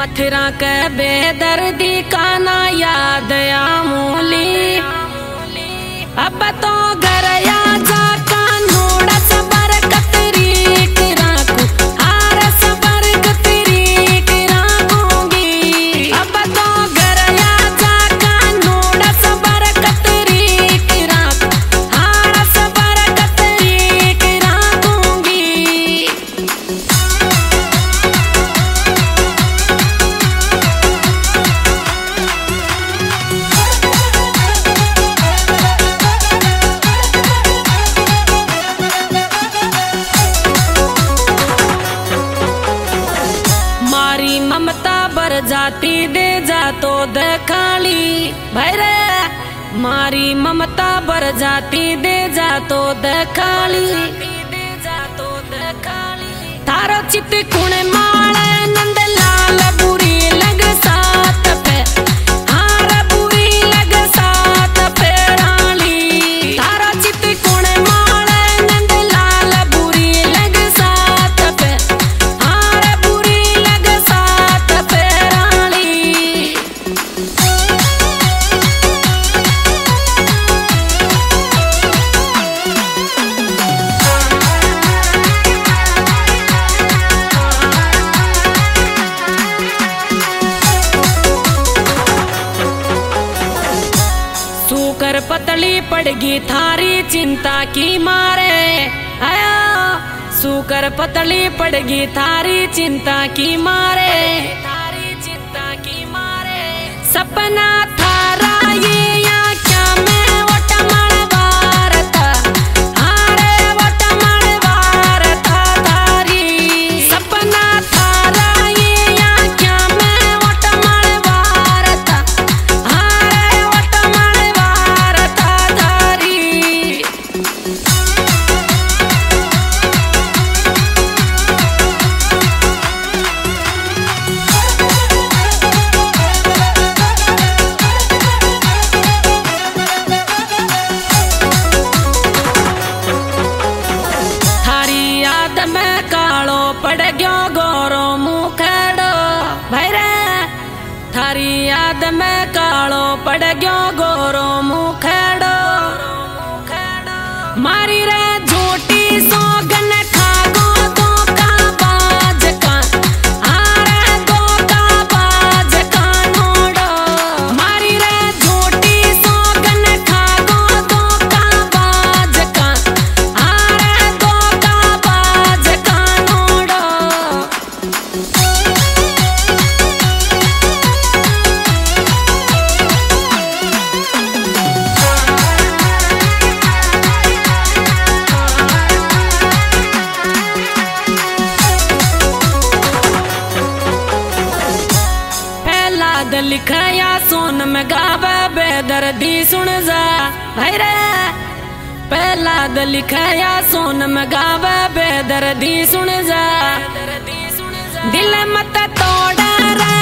मथुरा के बेदर्दी का ना याद आमूली बर जाती दे जा तो दखाली। भैर, मारी ममता पर जाती दे जा तो दखाली। तारो चित कुण माळे सूकर पतली पड़गी थारी, चिंता की मारे। आया सूकर पतली पड़गी थारी, चिंता की मारे। थारी, चिंता की मारे। सपना you're going पहला द लिखाया सोन में गावे बेदर्दी सुन जा भाई रे पहला द लिखाया सोन में गावे बेदर्दी सुन जा दिल मत तोड़ा रे